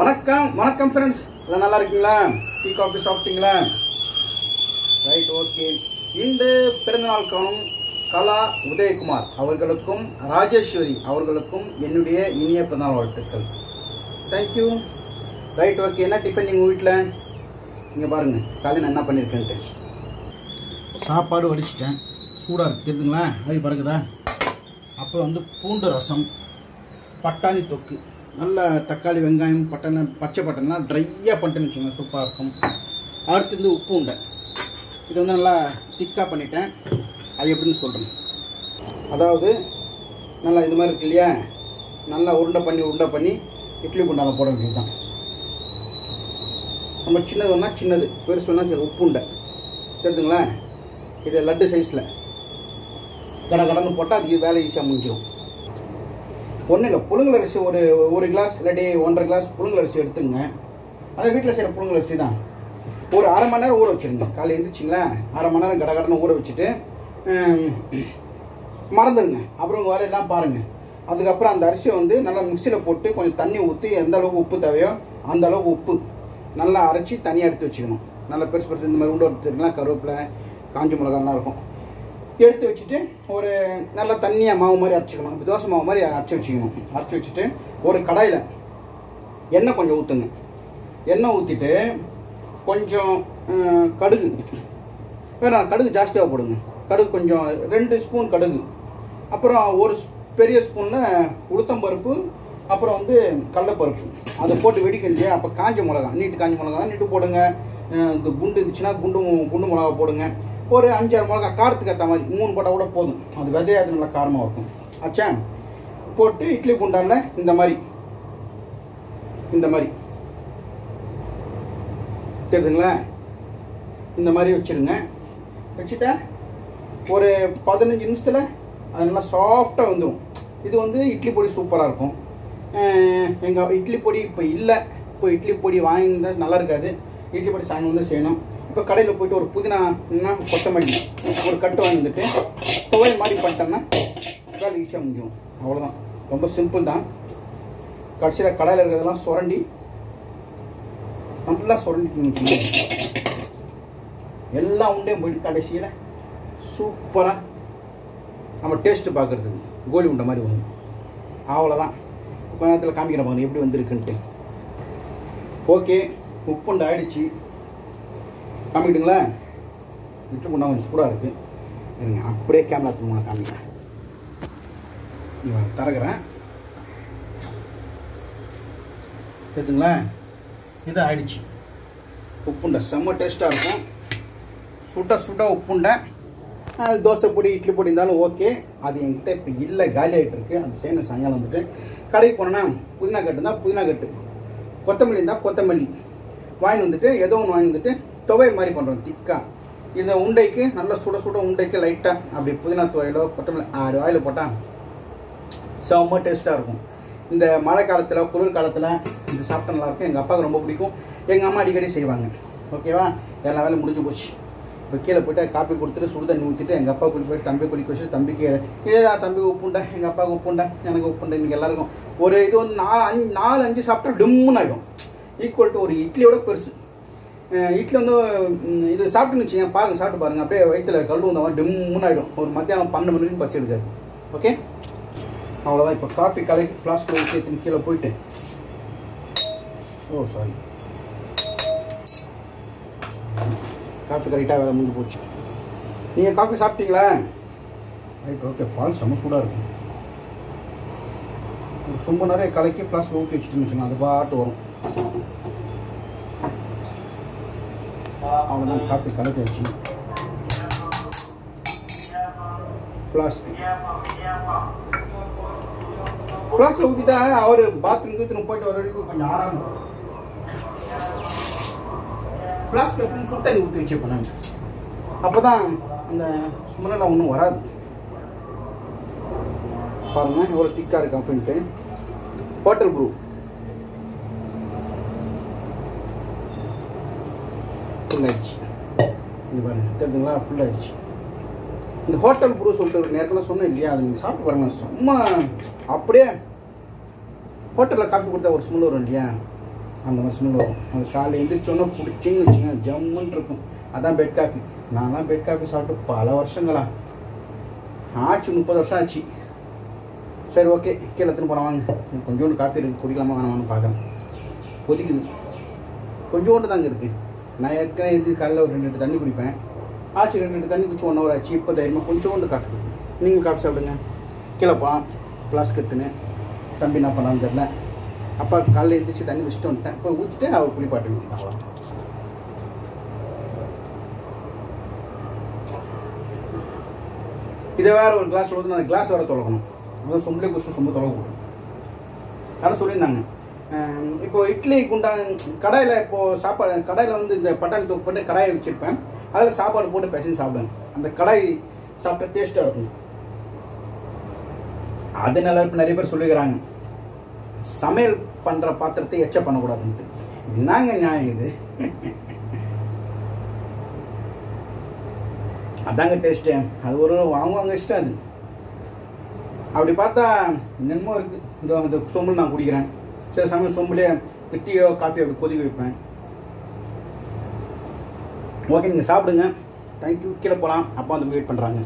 வணக்கம் வணக்கம் ஃப்ரெண்ட்ஸ் எல்லாம் நல்லா இருக்கீங்களா? டீ காஃபி சாப்பிட்டீங்களா? ரைட் ஓகே இன்று பிறந்தநாள் காணும் கலா உதயகுமார் அவர்களுக்கும் ராஜேஸ்வரி அவர்களுக்கும் என்னுடைய இனிய பிறந்தநாள் வாழ்த்துக்கள். தேங்க்யூ ரைட் ஓகே என்ன டிஃபன் எங்கள் வீட்டில் நீங்கள் பாருங்கள் காலையில் நான் என்ன பண்ணியிருக்கேன்ட்டு சாப்பாடு வடிச்சிட்டேன். சூடாக இருக்குது தெரியுதுங்களா அது பறக்குதா? அப்புறம் வந்து பூண்டு ரசம் பட்டாணி தொக்கு. நல்ல தக்காளி வெங்காயம் பட்டனை பச்சை பட்டன்லாம் ட்ரையாக பண்ணிட்டேன்னு வச்சுக்கோங்க சூப்பராக இருக்கும். அடுத்து வந்து உப்பு உண்டை. இது வந்து நல்லா திக்காக பண்ணிட்டேன். அது எப்படின்னு சொல்கிறேன் அதாவது நல்லா இது மாதிரி இருக்கு இல்லையா? நல்லா உருண்டை பண்ணி உருண்டை பண்ணி இட்லி குண்டாவில் போட வேண்டியது தான் நம்ம சின்னது ஒன்றா சின்னது. பெருசு சரி உப்பு உண்டை. தெரியுதுங்களா இது லட்டு சைஸில் கடை கடன்னு போட்டால் அதுக்கு வேலை ஈஸியாக முடிஞ்சிடும் ஒன்றும் இல்லை புழுங்கல் அரிசி ஒரு ஒரு கிளாஸ் இல்லாட்டி ஒன்றரை கிளாஸ் புழுங்கல் அரிசி எடுத்துங்க. அதை வீட்டில் செய்கிற புழுங்கல் அரிசி தான். ஒரு அரை மணி நேரம் ஊற வச்சுருங்க. காலையில் எழுந்திரிச்சிங்களா அரை மணி நேரம் கட கடன்னு ஊற வச்சுட்டு மறந்துடுங்க அப்புறம் உங்கள் வேலையெல்லாம் பாருங்கள் அதுக்கப்புறம் அந்த அரிசியை வந்து நல்லா மிக்சியில் போட்டு கொஞ்சம் தண்ணி ஊற்றி எந்த அளவுக்கு உப்பு தேவையோ அந்த அளவுக்கு உப்பு நல்லா அரைச்சி தனியாக எடுத்து வச்சுக்கணும். நல்லா பெருசு பெருசு இந்த மாதிரி உண்டு எடுத்துக்கலாம் கருவேப்பிலை காஞ்ச மிளகாலாம் இருக்கும். எடுத்து வச்சுட்டு ஒரு நல்லா தண்ணியாக மாவு மாதிரி அரைச்சிக்கணும். தோசை மாவு மாதிரி அரைச்சி வச்சுக்கணும். அரைச்சி வச்சுட்டு ஒரு கடாயில் எண்ணெய் கொஞ்சம் ஊற்றுங்க எண்ணெய் ஊற்றிட்டு கொஞ்சம் கடுகு. வேணாம் கடுகு ஜாஸ்தியாக போடுங்க. கடுகு கொஞ்சம் ரெண்டு ஸ்பூன் கடுகு. அப்புறம் ஒரு பெரிய ஸ்பூனில் உளுத்தம்பருப்பு அப்புறம் வந்து கடலப்பருப்பு. அதை போட்டு வெடிக்கும் இல்லையா? அப்போ காஞ்ச மிளகா நீட்டு காஞ்ச மிளகா தான் நீட்டு போடுங்க. இந்த குண்டு இருந்துச்சுன்னா குண்டு குண்டு மிளகா போடுங்க. ஒரு அஞ்சாறு மிளகா காரத்துக்கு ஏற்ற மாதிரி மூணு போட்டால் கூட போதும். அது விதையாது நல்லா காரமாக இருக்கும். ஆச்சா போட்டு இட்லி குண்டானில் இந்த மாதிரி. இந்த மாதிரி. தெரியுதுங்களா? இந்த மாதிரி வச்சுருங்க. வச்சுட்டா ஒரு பதினஞ்சு நிமிஷத்தில் அது நல்லா சாஃப்டாக வந்துடும் இது வந்து இட்லி பொடி சூப்பராக இருக்கும். எங்கள் இட்லி பொடி இப்போ இல்லை. இப்போ இட்லி பொடி வாங்கியிருந்தால் நல்லா இருக்காது. இட்லி பொடி சாயங்காலம் தான் செய்யணும். இப்போ கடையில் போயிட்டு ஒரு புதினா கொத்தமல்லி ஒரு கட்டு வாங்கிட்டு துவையல் மாதிரி பண்ணிட்டோம்னா வேலை ஈஸியாக முடிஞ்சிடும் அவ்வளோதான் ரொம்ப சிம்பிள் தான். கடைசியில் கடையில் இருக்கிறதெல்லாம் சுரண்டி நல்லா சுரண்டிட்டு எல்லா உண்டே போயிட்டு கடைசியில் சூப்பராக நம்ம டேஸ்ட்டு பார்க்குறதுக்கு கோலி உண்டை மாதிரி ஒன்று அவ்வளோதான் கொஞ்ச நேரத்தில் காமிக்கிற பாருங்க எப்படி வந்திருக்குன்ட்டு. ஓகே உப்புண்டு ஆயிடுச்சு. காமிக்கிட்டுங்களா? விட்டு கொண்டா கொஞ்சம் சூடாக இருக்குது இருங்க அப்படியே கேமரா தூங்க காமிக்கிறேன். இவன் தரகிறேன் தெரியுதுங்களா இது ஆயிடுச்சு. உப்புண்டை செம்ம டேஸ்ட்டாக இருக்கும். சுட சுட உப்புண்டை. தோசை பொடி இட்லி பொடி இருந்தாலும் ஓகே. அது என்கிட்ட இப்போ இல்லை காலி ஆகிட்டு இருக்கு. அது சாயங்காலம் வந்துட்டு. கடைக்கு போனேன்னா புதினா கட்டு தான் புதினா கட்டு. கொத்தமல்லி இருந்தால் கொத்தமல்லி. வாங்கி வந்துட்டு ஏதோ ஒன்று வாங்கி வந்துட்டு துவையல் மாதிரி பண்ணுறோம் திக்காக இந்த உண்டைக்கு நல்லா சுட சுட உண்டைக்கு லைட்டாக அப்படி புதினா துவையலோ கொத்தமல்லி ஆறு ஆயில் போட்டால் செம்ம டேஸ்ட்டாக இருக்கும். இந்த மழை காலத்தில் குளிர் காலத்தில் இது சாப்பிட்டா நல்லாயிருக்கும் எங்கள் அப்பாவுக்கு ரொம்ப பிடிக்கும். எங்கள் அம்மா அடிக்கடி செய்வாங்க. ஓகேவா எல்லா வேலையும் முடிஞ்சு போச்சு. இப்போ கீழே போய்ட்டு காப்பி கொடுத்துட்டு சுடு தண்ணி ஊற்றிட்டு எங்கள் அப்பா குளி போயிட்டு தம்பி குளிக்க வச்சு தம்பிக்கு ஏதா தம்பி உப்புண்டா? எங்கள் அப்பாவுக்கு உப்புண்டா? எனக்கு உப்புண்டா. இன்றைக்கி எல்லாருக்கும். ஒரு இது வந்து நாலு அஞ்சு நாலு அஞ்சு சாப்பிட்டா டிம்முன்னு ஆகிடும் ஈக்குவல் டு ஒரு இட்லியோட பெருசு. இட்லி வந்து இது சாப்பிட்டுன்னு வச்சுங்க பாருங்கள் சாப்பிட்டு பாருங்கள் அப்படியே வயிற்றுல கல் வந்த மாதிரி டிம்முன்னு ஆகிடும் ஒரு மத்தியானம் பன்னெண்டு மணிக்கு பசி எடுக்காது. ஓகே அவ்வளோதான் இப்போ காஃபி கலக்கி ஃப்ளாஸ்கில் ஊற்றி கீழே போயிட்டு. ஓ சாரி காஃபி கரெக்டாக வேலை முடிஞ்சு போச்சு. நீங்கள் காஃபி சாப்பிட்டீங்களா? ரைட் ஓகே பால் செம்ம சூடாக இருக்கும் ரொம்ப நிறைய கலக்கி ஃப்ளாஸ்கில் ஊற்றி வச்சுட்டுன்னு வச்சுக்கோங்க அது பாட்டு வரும். அவ்வளோதான் காஃபி கலக்காச்சு ஃப்ளாஸ்க் ஃப்ளாஸ்கில் ஊற்றிட்டா அவர் பாத்ரூம் கீத்ரூம் போயிட்டு வர வரைக்கும் கொஞ்சம் ஆறாம ஃப்ளாஸ்க் எப்படின்னு சுடு தண்ணி ஊற்றி வச்சுப்பேன் நான் அப்போ தான் அந்த ஸ்மெல்லாம் ஒன்றும் வராது. பாருங்கள் எவ்வளோ திக்காக இருக்கு அப்படின்ட்டு. ஹோட்டல் ப்ரூ ஃபுல் ஆயிடுச்சு. இது பாருங்கள் தெரிஞ்சுங்களா ஃபுல் ஆயிடுச்சு. இந்த ஹோட்டல் ப்ரூ சொல்லிட்டு ஒரு நேரத்தில் சொன்னேன் இல்லையா? அது நீங்கள் சாப்பிட்டு பாருங்க. சும்மா அப்படியே ஹோட்டலில் காப்பி கொடுத்தா ஒரு ஸ்மெல் வரும் இல்லையா? அந்த மாதிரி ஸ்மெல் வரும். அது காலையில் எழுந்திரிச்சோன்னா பிடிச்சின்னு வச்சுங்க ஜம்முன்னு இருக்கும். அதான் பெட் காஃபி நான்லாம் பெட் காஃபி சாப்பிட்டு பல வருஷங்களா? ஆச்சு முப்பது வருஷம் ஆச்சு. சரி ஓகே கீழே எடுத்துன்னு போன வாங்க. கொஞ்சோண்டு காஃபி இருக்குது குடிக்கலாமா வேணாமான்னு பார்க்குறேன். கொதிக்குது. கொஞ்சோண்டு தாங்க இருக்குது நான் ஏற்கனவே இது காலையில் ஒரு ரெண்டு லிட்டர் தண்ணி குடிப்பேன். ஆச்சு ரெண்டு லிட்டர் தண்ணி குடிச்சு ஒன் ஹவர் ஆச்சு. இப்போ தைரியமாக கொஞ்சோண்டு காஃபி நீங்கள் காஃபி சாப்பிடுங்க. கீழே போகலாம் ஃப்ளாஸ்க் எடுத்துன்னு. தம்பி என்ன பண்ணான்னு தெரில அப்பா காலையில் எழுந்திரிச்சு தண்ணி வச்சுட்டு வந்துட்டேன். இப்போ ஊற்றிட்டு அவர் குளிப்பாட்டு வேண்டியது இதை வேறு ஒரு கிளாஸ் ஊற்றி அந்த கிளாஸ் வேறு தொலைக்கணும். அதான் சொம்பளே குடிச்சு சொம்பு தொலைக்கூடும் ஆனால் சொல்லியிருந்தாங்க. இப்போ இட்லி குண்டான் கடாயில் இப்போது சாப்பாடு கடாயில் வந்து இந்த பட்டாணி தூக்கு போட்டு கடாயை வச்சுருப்பேன். அதில் சாப்பாடு போட்டு பேசி சாப்பிடுவேன். அந்த கடாய் சாப்பிட்டா டேஸ்ட்டாக இருக்கும். அது நல்லா இப்போ நிறைய பேர் சொல்லிக்கிறாங்க. சமையல் பண்ணுற பாத்திரத்தை எச்ச பண்ணக்கூடாதுன்ட்டு. என்னங்க நியாயம் இது. அதாங்க டேஸ்ட்டு அது ஒரு அவங்க அவங்க இஷ்டம் அது. அப்படி பார்த்தா என்னமோ இருக்குது இந்த சோம்பல் நான் குடிக்கிறேன். சில சமயம் சொம்புலேயே டீயோ காஃபியோ அப்படி கொதிக்க வைப்பேன். ஓகே நீங்கள் சாப்பிடுங்க. தேங்க்யூ கீழே போகலாம் அப்பா வந்து வெயிட் பண்ணுறாங்க